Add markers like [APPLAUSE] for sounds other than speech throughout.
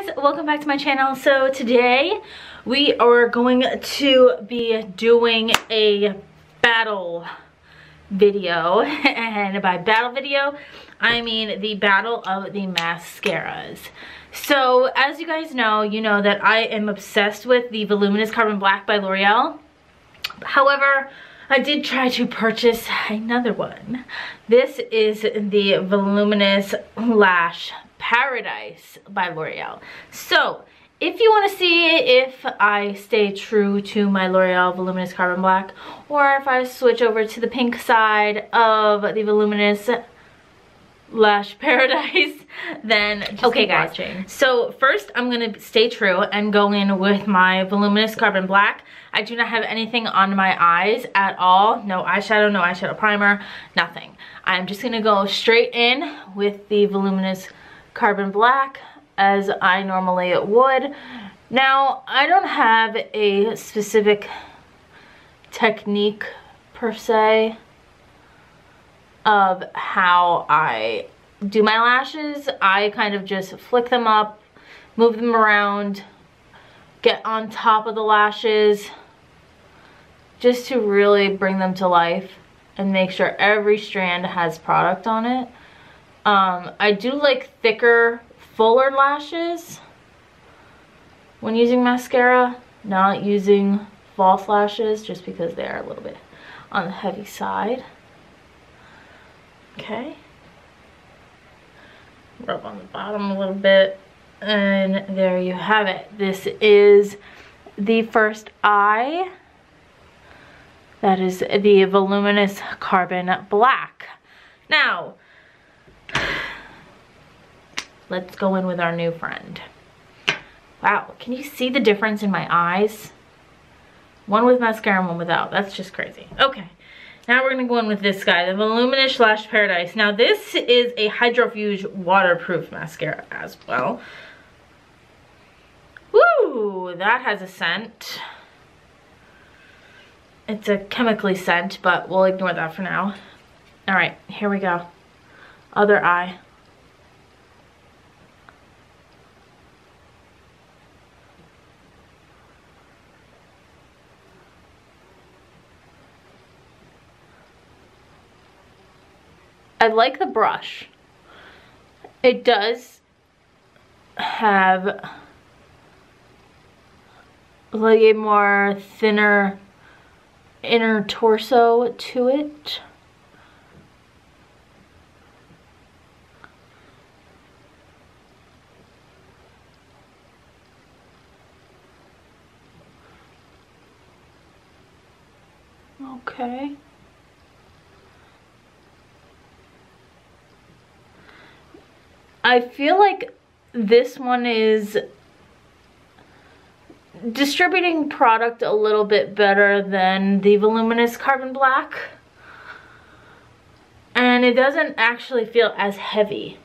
guys, welcome back to my channel. So today we are going to be doing a battle video [LAUGHS] and by battle video I mean the battle of the mascaras. So as you guys know, you know that I am obsessed with the Voluminous Carbon Black by L'Oreal. However, I did try to purchase another one. This is the Voluminous Lash Paradise by L'Oreal. So, if you want to see if I stay true to my L'Oreal Voluminous Carbon Black or if I switch over to the pink side of the Voluminous Lash [LAUGHS] Paradise, then okay guys. Watching. So first I'm going to stay true and go in with my Voluminous Carbon Black. I do not have anything on my eyes at all. No eyeshadow, no eyeshadow primer, nothing. I'm just going to go straight in with the Voluminous Carbon Black as I normally would. Now, I don't have a specific technique per se of how I do my lashes. I kind of just flick them up, move them around, get on top of the lashes just to really bring them to life and make sure every strand has product on it. Um, I do like thicker, fuller lashes when using mascara, not using false lashes just because they are a little bit on the heavy side. Okay. Rub on the bottom a little bit. And there you have it. This is the first eye. That is the Voluminous Carbon Black. Now, let's go in with our new friend. Wow, can you see the difference in my eyes? One with mascara and one without. That's just crazy. Okay. Now we're going to go in with this guy, the Voluminous Lash Paradise. Now this is a Hydrofuge waterproof mascara as well. Woo, that has a scent. It's a chemically scent, but we'll ignore that for now. All right, here we go. Other eye. I like the brush. It does have like a more thinner inner torso to it. Okay. I feel like this one is distributing product a little bit better than the Voluminous Carbon Black. And it doesn't actually feel as heavy.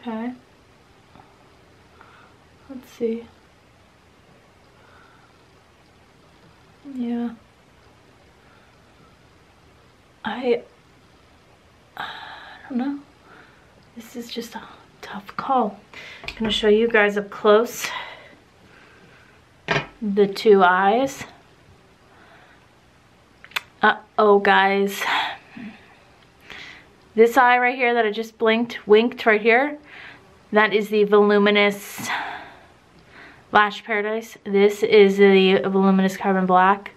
Okay. Let's see. Yeah. I, [SIGHS] I don't know. This is just a tough call. I'm to show you guys up close the two eyes. Uh-oh, guys. This eye right here that I just blinked, winked right here, that is the Voluminous Lash Paradise. This is the Voluminous Carbon Black.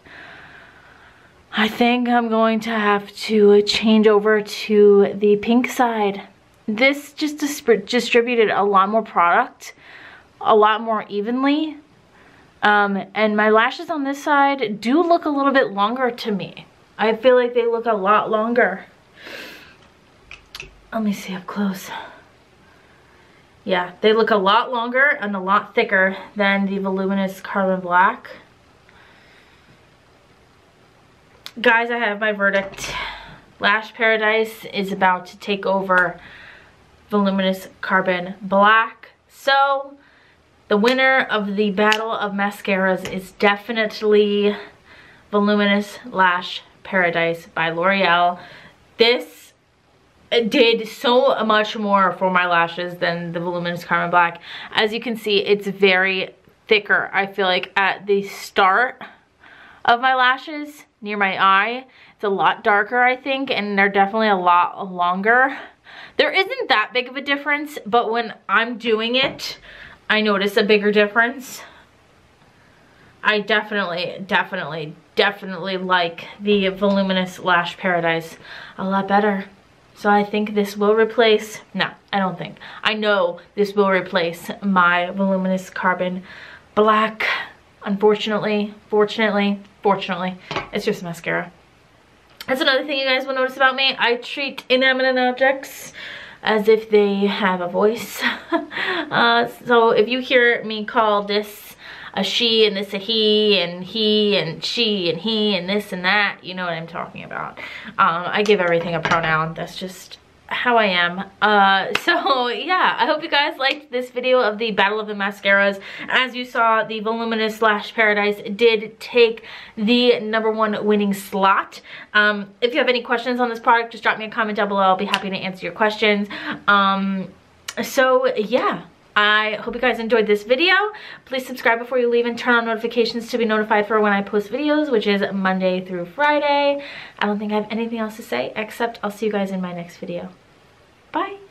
I think I'm going to have to change over to the pink side. This just distributed a lot more product, a lot more evenly. Um, and my lashes on this side do look a little bit longer to me. I feel like they look a lot longer. Let me see up close. Yeah, they look a lot longer and a lot thicker than the Voluminous Carbon Black. Guys, I have my verdict. Lash Paradise is about to take over Voluminous Carbon Black. So, the winner of the battle of mascaras is definitely Voluminous Lash Paradise by L'Oreal. This did so much more for my lashes than the Voluminous Carbon Black. As you can see, it's very thicker. I feel like at the start of my lashes near my eye, it's a lot darker, I think, and they're definitely a lot longer. There isn't that big of a difference, but when I'm doing it, I notice a bigger difference. I definitely, definitely, definitely like the Voluminous Lash Paradise a lot better. So I think this will replace, no, I don't think. I know this will replace my Voluminous Carbon Black. Unfortunately, fortunately, fortunately, it's just mascara. That's another thing you guys will notice about me. I treat inanimate objects as if they have a voice. [LAUGHS] uh, so if you hear me call this a she and this a he and he and she and he and this and that, you know what I'm talking about. Um, I give everything a pronoun. That's just how I am. Uh, [LAUGHS] so yeah, I hope you guys liked this video of the Battle of the Mascaras. As you saw, the Voluminous Lash Paradise did take the number one winning slot. Um, if you have any questions on this product, just drop me a comment down below. I'll be happy to answer your questions. Um, so yeah, I hope you guys enjoyed this video. Please subscribe before you leave and turn on notifications to be notified for when I post videos, which is Monday through Friday. I don't think I have anything else to say except I'll see you guys in my next video. Bye.